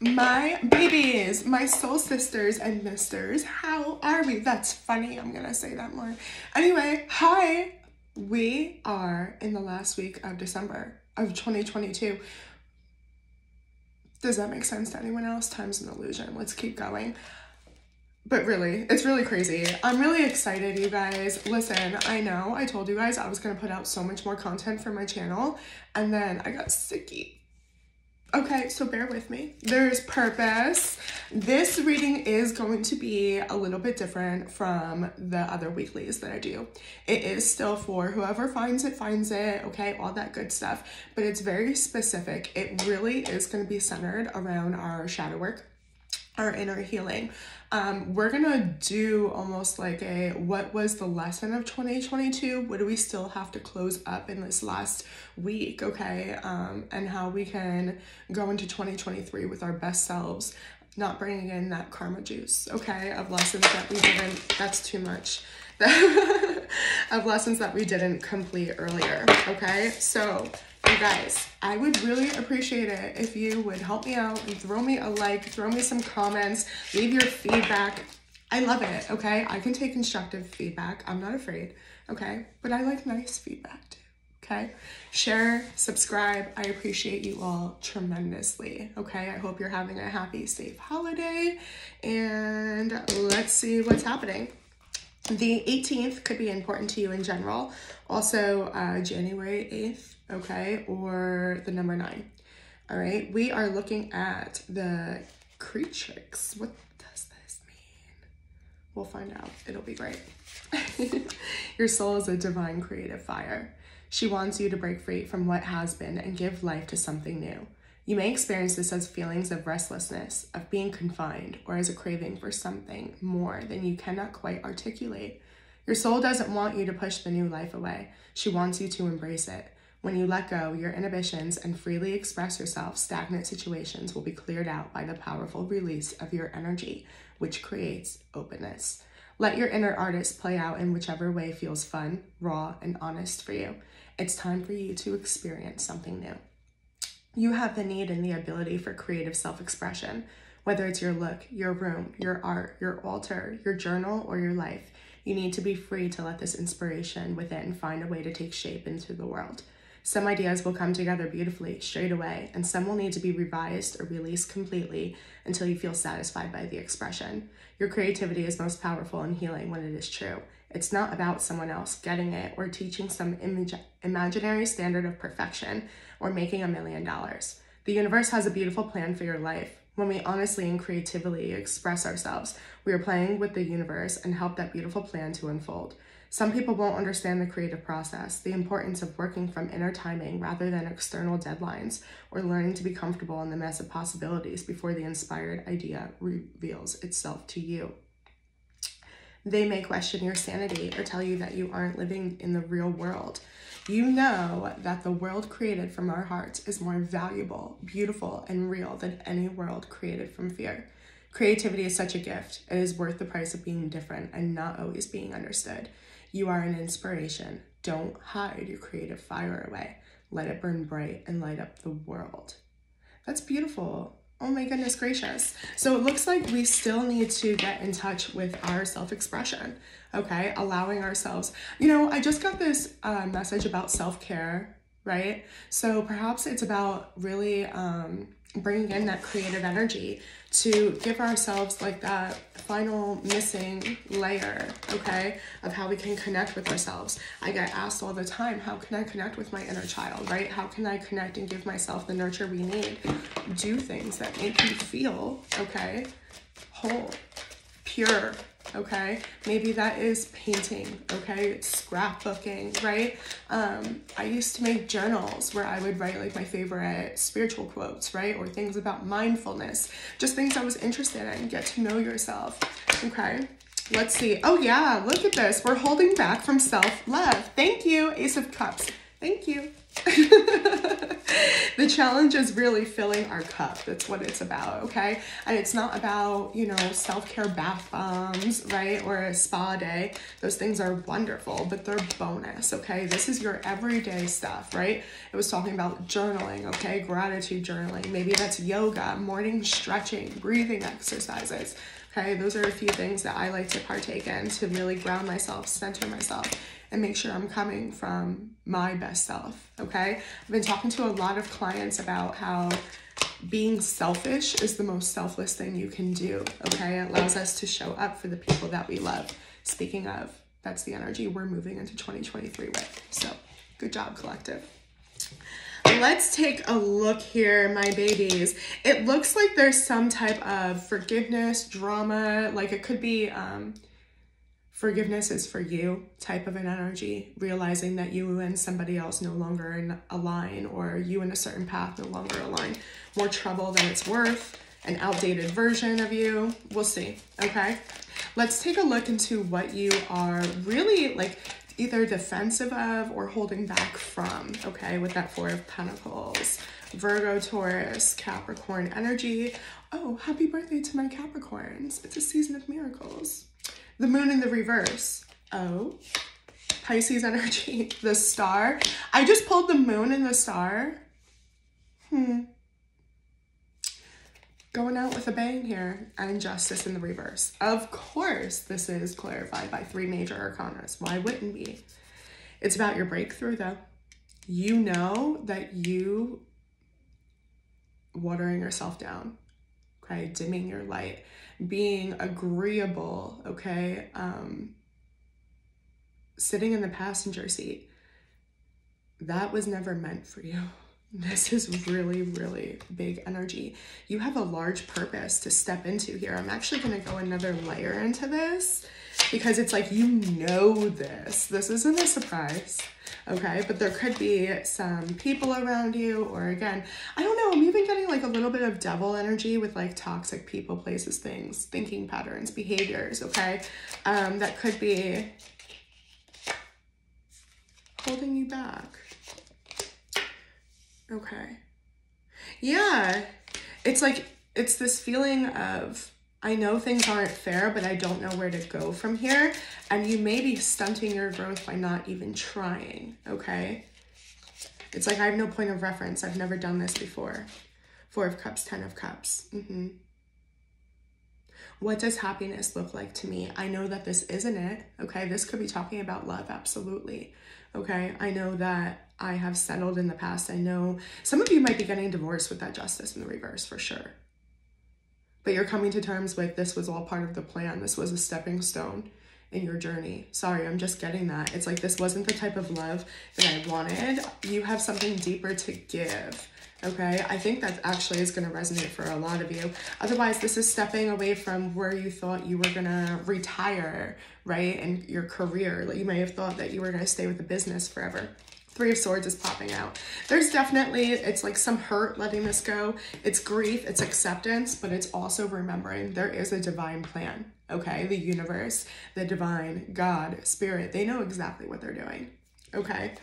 my babies, my soul sisters and misters. How are we? That's funny. I'm gonna say that more. Anyway, hi. We are in the last week of December of 2022. Does that make sense to anyone else? Time's an illusion. Let's keep going. But really, it's really crazy. I'm really excited, you guys. Listen, I know I told you guys I was going to put out so much more content for my channel, and then I got sicky. Okay, so bear with me. There's purpose. This reading is going to be a little bit different from the other weeklies that I do. It is still for whoever finds it, finds it, okay, all that good stuff. But it's very specific. It really is going to be centered around our shadow work our inner healing. Um, we're gonna do almost like a what was the lesson of 2022? What do we still have to close up in this last week? Okay, um, and how we can go into 2023 with our best selves, not bringing in that karma juice, okay, of lessons that we didn't, that's too much. of lessons that we didn't complete earlier, okay? So you guys, I would really appreciate it if you would help me out and throw me a like, throw me some comments, leave your feedback. I love it, okay? I can take constructive feedback. I'm not afraid, okay? But I like nice feedback too, okay? Share, subscribe. I appreciate you all tremendously, okay? I hope you're having a happy, safe holiday. And let's see what's happening. The 18th could be important to you in general. Also, uh, January 8th okay, or the number nine. All right, we are looking at the creatrix. What does this mean? We'll find out. It'll be great. Your soul is a divine creative fire. She wants you to break free from what has been and give life to something new. You may experience this as feelings of restlessness, of being confined, or as a craving for something more than you cannot quite articulate. Your soul doesn't want you to push the new life away. She wants you to embrace it. When you let go your inhibitions and freely express yourself, stagnant situations will be cleared out by the powerful release of your energy, which creates openness. Let your inner artist play out in whichever way feels fun, raw, and honest for you. It's time for you to experience something new. You have the need and the ability for creative self expression, whether it's your look, your room, your art, your altar, your journal, or your life. You need to be free to let this inspiration within find a way to take shape into the world. Some ideas will come together beautifully straight away, and some will need to be revised or released completely until you feel satisfied by the expression. Your creativity is most powerful and healing when it is true. It's not about someone else getting it or teaching some imag- imaginary standard of perfection or making a million dollars. The universe has a beautiful plan for your life. When we honestly and creatively express ourselves, we are playing with the universe and help that beautiful plan to unfold. Some people won't understand the creative process, the importance of working from inner timing rather than external deadlines, or learning to be comfortable in the mess of possibilities before the inspired idea reveals itself to you. They may question your sanity or tell you that you aren't living in the real world. You know that the world created from our hearts is more valuable, beautiful, and real than any world created from fear. Creativity is such a gift. It is worth the price of being different and not always being understood. You are an inspiration. Don't hide your creative fire away. Let it burn bright and light up the world. That's beautiful. Oh my goodness gracious. So it looks like we still need to get in touch with our self-expression, okay? Allowing ourselves, you know, I just got this uh, message about self-care, right? So perhaps it's about really um, bringing in that creative energy to give ourselves like that final missing layer, okay, of how we can connect with ourselves. I get asked all the time, how can I connect with my inner child, right? How can I connect and give myself the nurture we need? Do things that make you feel, okay, whole, pure, okay? Maybe that is painting, okay? Scrapbooking, right? Um, I used to make journals where I would write like my favorite spiritual quotes, right? Or things about mindfulness, just things I was interested in, get to know yourself, okay? Let's see. Oh yeah, look at this. We're holding back from self-love. Thank you, Ace of Cups. Thank you. the challenge is really filling our cup. That's what it's about, okay? And it's not about, you know, self care bath bombs, right? Or a spa day. Those things are wonderful, but they're bonus, okay? This is your everyday stuff, right? It was talking about journaling, okay? Gratitude journaling. Maybe that's yoga, morning stretching, breathing exercises. Okay, those are a few things that I like to partake in to really ground myself, center myself, and make sure I'm coming from my best self. Okay, I've been talking to a lot of clients about how being selfish is the most selfless thing you can do. Okay, it allows us to show up for the people that we love. Speaking of, that's the energy we're moving into 2023 with. So, good job, collective. Let's take a look here, my babies. It looks like there's some type of forgiveness, drama, like it could be um, forgiveness is for you type of an energy, realizing that you and somebody else no longer align or you in a certain path no longer align. More trouble than it's worth, an outdated version of you. We'll see, okay? Let's take a look into what you are really like either defensive of or holding back from, okay, with that Four of Pentacles. Virgo, Taurus, Capricorn energy. Oh, happy birthday to my Capricorns. It's a season of miracles. The moon in the reverse. Oh, Pisces energy. The star. I just pulled the moon and the star. Hmm going out with a bang here and justice in the reverse. Of course, this is clarified by three major arcanas. Why wouldn't be? It's about your breakthrough though. You know that you watering yourself down, okay, dimming your light, being agreeable, okay, um, sitting in the passenger seat. That was never meant for you. This is really, really big energy. You have a large purpose to step into here. I'm actually going to go another layer into this because it's like you know this. This isn't a surprise, okay? But there could be some people around you or again, I don't know, I'm even getting like a little bit of devil energy with like toxic people, places, things, thinking patterns, behaviors, okay? Um, that could be holding you back. Okay. Yeah. It's like, it's this feeling of, I know things aren't fair, but I don't know where to go from here. And you may be stunting your growth by not even trying, okay? It's like I have no point of reference. I've never done this before. Four of Cups, Ten of Cups. Mm-hmm. What does happiness look like to me? I know that this isn't it, okay? This could be talking about love, absolutely, okay? I know that I have settled in the past. I know some of you might be getting divorced with that justice in the reverse for sure. But you're coming to terms with this was all part of the plan. This was a stepping stone in your journey. Sorry, I'm just getting that. It's like this wasn't the type of love that I wanted. You have something deeper to give. Okay, I think that actually is going to resonate for a lot of you. Otherwise, this is stepping away from where you thought you were going to retire, right? And your career. Like you may have thought that you were going to stay with the business forever. Three of Swords is popping out. There's definitely, it's like some hurt letting this go. It's grief, it's acceptance, but it's also remembering there is a divine plan, okay? The universe, the divine, God, spirit, they know exactly what they're doing, okay?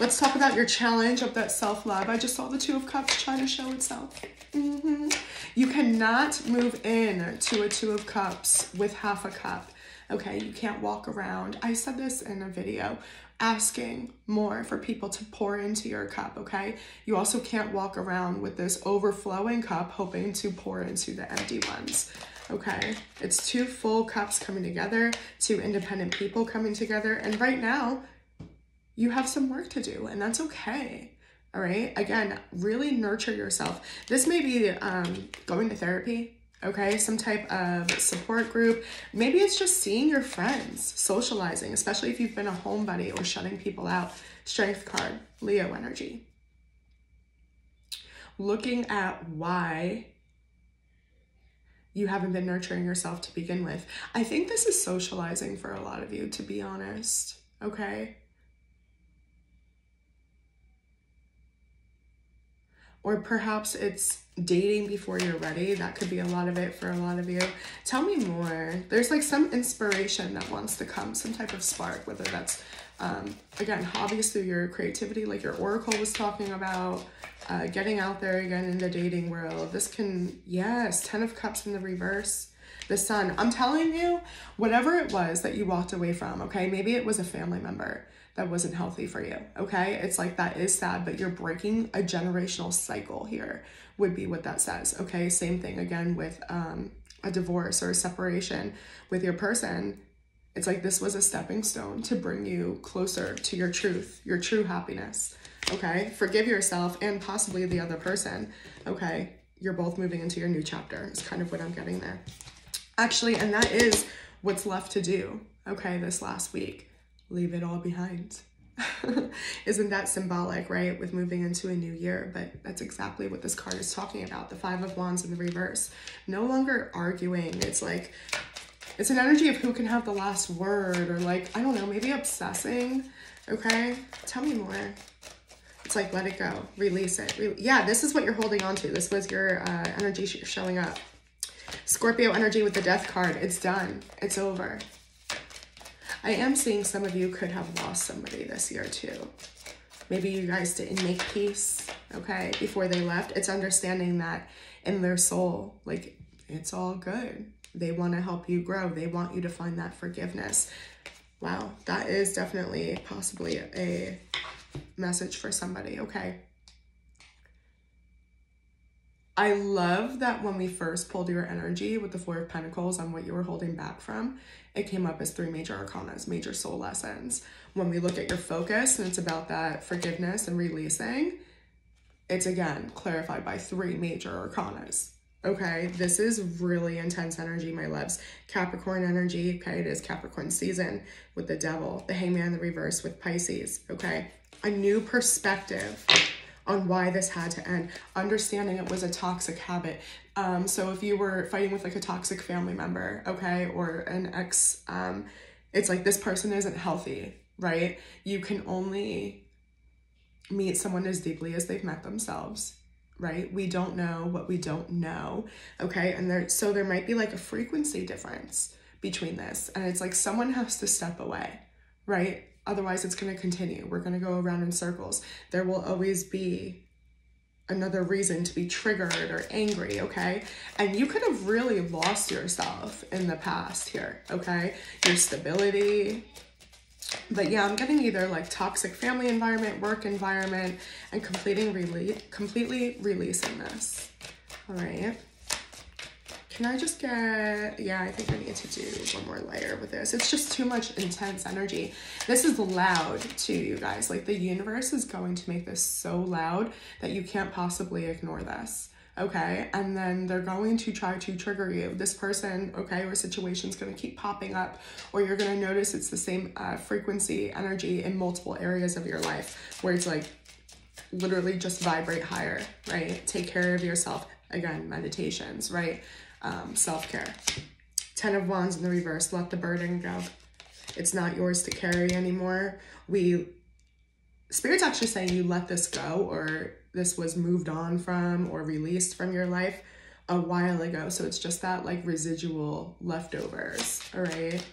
Let's talk about your challenge of that self-love. I just saw the Two of Cups trying to show itself. Mm -hmm. You cannot move in to a Two of Cups with half a cup. Okay, you can't walk around. I said this in a video asking more for people to pour into your cup, okay? You also can't walk around with this overflowing cup hoping to pour into the empty ones, okay? It's two full cups coming together, two independent people coming together, and right now, you have some work to do, and that's okay. All right. Again, really nurture yourself. This may be um, going to therapy, okay? Some type of support group. Maybe it's just seeing your friends, socializing, especially if you've been a homebody or shutting people out. Strength card, Leo energy. Looking at why you haven't been nurturing yourself to begin with. I think this is socializing for a lot of you, to be honest, okay? Or perhaps it's dating before you're ready. That could be a lot of it for a lot of you. Tell me more. There's like some inspiration that wants to come, some type of spark, whether that's, um, again, hobbies through your creativity, like your oracle was talking about, uh, getting out there again in the dating world. This can, yes, 10 of cups in the reverse the sun. I'm telling you, whatever it was that you walked away from, okay, maybe it was a family member that wasn't healthy for you, okay? It's like that is sad, but you're breaking a generational cycle here, would be what that says, okay? Same thing again with um, a divorce or a separation with your person. It's like this was a stepping stone to bring you closer to your truth, your true happiness, okay? Forgive yourself and possibly the other person, okay? You're both moving into your new chapter, is kind of what I'm getting there. Actually, and that is what's left to do, okay, this last week leave it all behind. Isn't that symbolic, right? With moving into a new year, but that's exactly what this card is talking about. The Five of Wands in the reverse. No longer arguing. It's like, it's an energy of who can have the last word or like, I don't know, maybe obsessing. Okay, tell me more. It's like, let it go, release it. Re yeah, this is what you're holding on to. This was your uh, energy showing up. Scorpio energy with the death card. It's done. It's over. I am seeing some of you could have lost somebody this year too. Maybe you guys didn't make peace, okay, before they left. It's understanding that in their soul, like, it's all good. They want to help you grow. They want you to find that forgiveness. Wow, that is definitely possibly a message for somebody, okay? I love that when we first pulled your energy with the Four of Pentacles on what you were holding back from, it came up as three major arcanas, major soul lessons. When we look at your focus and it's about that forgiveness and releasing, it's again clarified by three major arcanas. Okay, this is really intense energy, my loves. Capricorn energy, okay, it is Capricorn season with the devil, the hangman, the reverse with Pisces, okay? A new perspective on why this had to end, understanding it was a toxic habit. Um, so if you were fighting with like a toxic family member, okay, or an ex, um, it's like this person isn't healthy, right? You can only meet someone as deeply as they've met themselves right? We don't know what we don't know, okay? And there, so there might be like a frequency difference between this. And it's like someone has to step away, right? Otherwise, it's going to continue. We're going to go around in circles. There will always be another reason to be triggered or angry, okay? And you could have really lost yourself in the past here, okay? Your stability. But yeah, I'm getting either like toxic family environment, work environment, and completing rele completely releasing this. All right. Can I just get, yeah, I think I need to do one more layer with this. It's just too much intense energy. This is loud to you guys. Like the universe is going to make this so loud that you can't possibly ignore this. Okay, and then they're going to try to trigger you. This person, okay, or situation is going to keep popping up, or you're going to notice it's the same uh, frequency, energy in multiple areas of your life where it's like literally just vibrate higher, right? Take care of yourself. Again, meditations, right? Um, self-care. Ten of Wands in the reverse, let the burden go. It's not yours to carry anymore. We, Spirit's actually saying you let this go or this was moved on from or released from your life a while ago. So it's just that like residual leftovers, all right?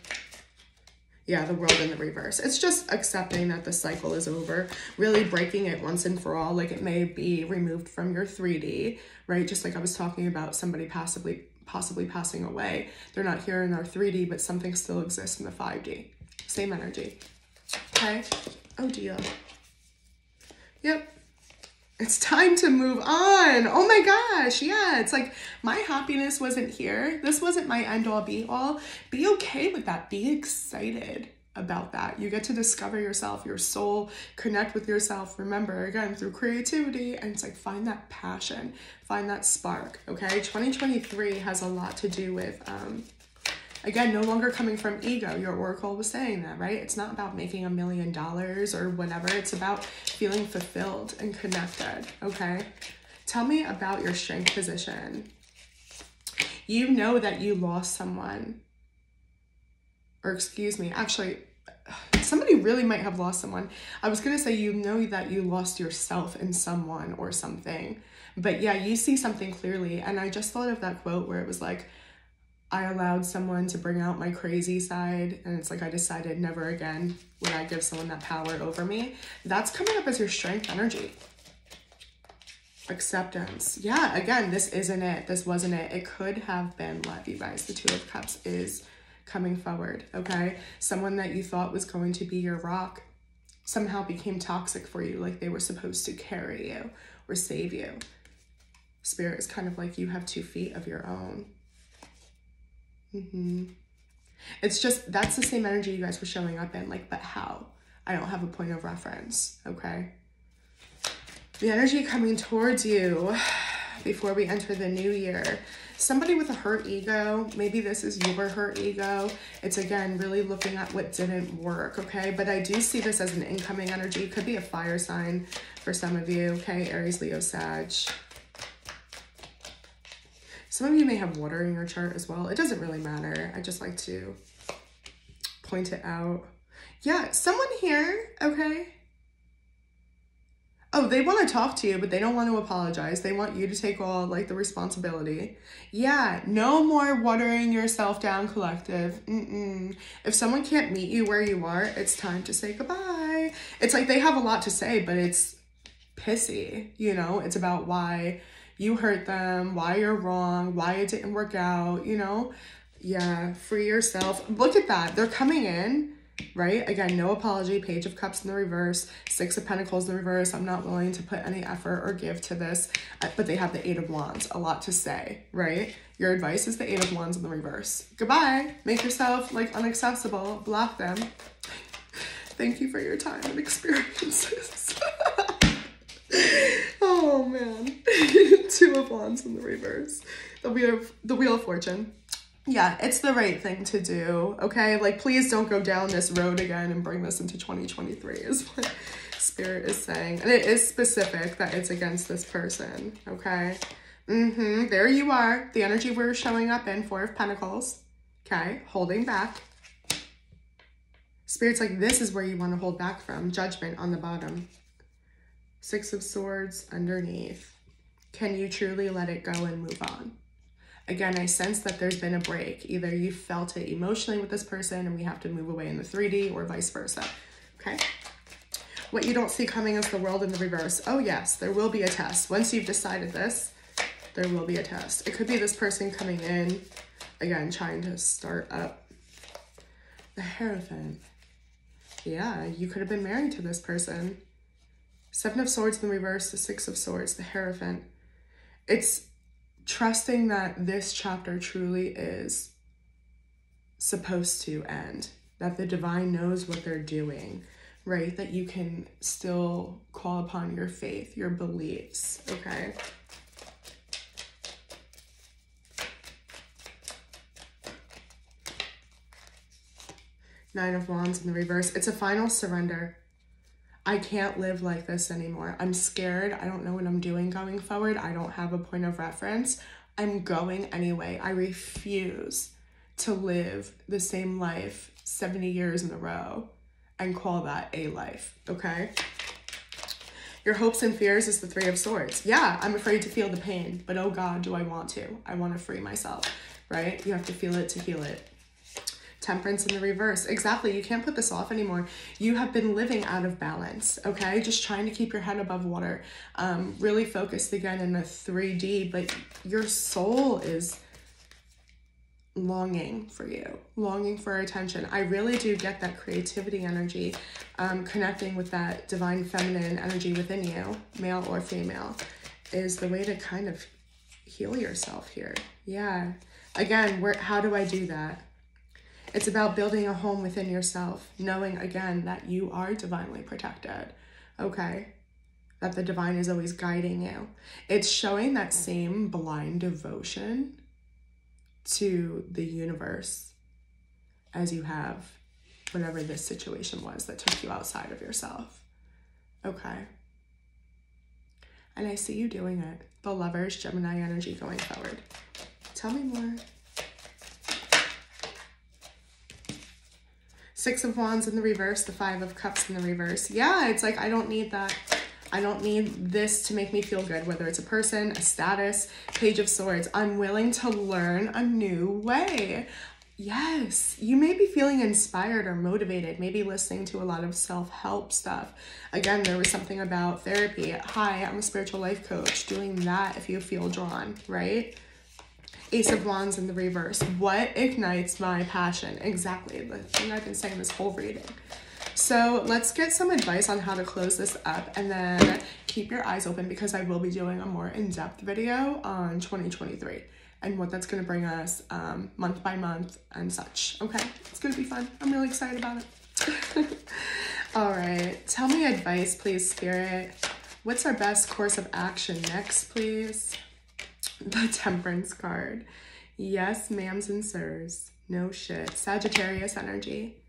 Yeah, the world in the reverse. It's just accepting that the cycle is over, really breaking it once and for all. Like it may be removed from your 3D, right? Just like I was talking about somebody passively possibly passing away. They're not here in our 3D, but something still exists in the 5D. Same energy. Okay. Oh dear. Yep. It's time to move on. Oh my gosh. Yeah. It's like my happiness wasn't here. This wasn't my end all be all. Be okay with that. Be excited about that. You get to discover yourself, your soul, connect with yourself. Remember, again, through creativity, and it's like find that passion, find that spark. Okay, 2023 has a lot to do with, um, again, no longer coming from ego. Your oracle was saying that, right? It's not about making a million dollars or whatever, it's about feeling fulfilled and connected. Okay, tell me about your strength position. You know that you lost someone or excuse me, actually, somebody really might have lost someone. I was going to say, you know that you lost yourself in someone or something, But yeah, you see something clearly. And I just thought of that quote where it was like, I allowed someone to bring out my crazy side, and it's like I decided never again would I give someone that power over me. That's coming up as your strength energy. Acceptance. Yeah, again, this isn't it. This wasn't it. It could have been love, you guys. The Two of Cups is coming forward, okay? Someone that you thought was going to be your rock somehow became toxic for you, like they were supposed to carry you or save you. Spirit is kind of like you have two feet of your own Mm-hmm. It's just, that's the same energy you guys were showing up in, like, but how? I don't have a point of reference, okay? The energy coming towards you before we enter the new year. Somebody with a hurt ego, maybe this is your hurt ego. It's again really looking at what didn't work, okay? But I do see this as an incoming energy. It could be a fire sign for some of you, okay? Aries, Leo, Sag. Some of you may have water in your chart as well. It doesn't really matter. I just like to point it out. Yeah, someone here, okay? Oh, they want to talk to you, but they don't want to apologize. They want you to take all like the responsibility. Yeah, no more watering yourself down collective. Mm-mm. If someone can't meet you where you are, it's time to say goodbye. It's like they have a lot to say, but it's pissy, you know? It's about why you hurt them, why you're wrong, why it didn't work out, you know? Yeah, free yourself. Look at that. They're coming in, right? Again, no apology, page of cups in the reverse, six of pentacles in the reverse. I'm not willing to put any effort or give to this, uh, but they have the eight of wands, a lot to say, right? Your advice is the eight of wands in the reverse. Goodbye. Make yourself like unaccessible, block them. Thank you for your time and experiences. oh man. Two of Wands in the reverse. The Wheel of, the Wheel of Fortune. Yeah, it's the right thing to do, okay? Like, please don't go down this road again and bring this into 2023 is what Spirit is saying. And it is specific that it's against this person, okay? Mm-hmm, there you are. The energy we're showing up in, Four of Pentacles, okay? Holding back. Spirit's like, this is where you want to hold back from. Judgment on the bottom. Six of Swords underneath. Can you truly let it go and move on? Again, I sense that there's been a break. Either you felt it emotionally with this person and we have to move away in the 3D or vice versa, okay? What you don't see coming is the world in the reverse. Oh yes, there will be a test. Once you've decided this, there will be a test. It could be this person coming in, again, trying to start up. The Hierophant. Yeah, you could have been married to this person. Seven of Swords in the reverse, the Six of Swords, the Hierophant it's trusting that this chapter truly is supposed to end, that the divine knows what they're doing, right? That you can still call upon your faith, your beliefs, okay? Nine of Wands in the reverse. It's a final surrender. I can't live like this anymore. I'm scared. I don't know what I'm doing going forward. I don't have a point of reference. I'm going anyway. I refuse to live the same life 70 years in a row and call that a life, okay? Your hopes and fears is the Three of Swords. Yeah, I'm afraid to feel the pain, but oh God, do I want to? I want to free myself, right? You have to feel it to heal it temperance in the reverse. Exactly. You can't put this off anymore. You have been living out of balance, okay? Just trying to keep your head above water. Um, really focused again in a 3D, but your soul is longing for you, longing for attention. I really do get that creativity energy, um, connecting with that divine feminine energy within you, male or female, is the way to kind of heal yourself here. Yeah. Again, where how do I do that? It's about building a home within yourself, knowing again that you are divinely protected, okay? That the divine is always guiding you. It's showing that same blind devotion to the universe as you have whatever this situation was that took you outside of yourself. Okay. And I see you doing it. The lovers, Gemini energy going forward. Tell me more. Six of Wands in the reverse, the Five of Cups in the reverse. Yeah, it's like, I don't need that. I don't need this to make me feel good, whether it's a person, a status, page of swords. I'm willing to learn a new way. Yes, you may be feeling inspired or motivated, maybe listening to a lot of self help stuff. Again, there was something about therapy. Hi, I'm a spiritual life coach. Doing that if you feel drawn, right? Ace of Wands in the reverse. What ignites my passion? Exactly the thing I've been saying this whole reading. So let's get some advice on how to close this up and then keep your eyes open because I will be doing a more in-depth video on 2023 and what that's going to bring us um, month by month and such. Okay, it's going to be fun. I'm really excited about it. All right, tell me advice, please, Spirit. What's our best course of action next, please? The Temperance card. Yes, ma'ams and sirs. No shit. Sagittarius energy.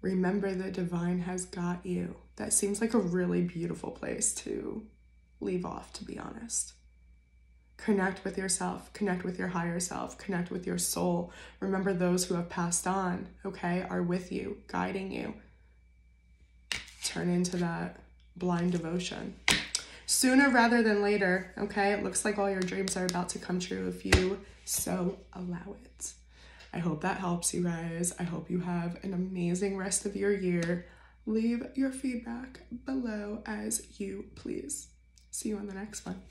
Remember the divine has got you. That seems like a really beautiful place to leave off, to be honest. Connect with yourself, connect with your higher self, connect with your soul. Remember those who have passed on, okay, are with you, guiding you. Turn into that blind devotion. Sooner rather than later, okay? It looks like all your dreams are about to come true if you so allow it. I hope that helps you guys. I hope you have an amazing rest of your year. Leave your feedback below as you please. See you on the next one.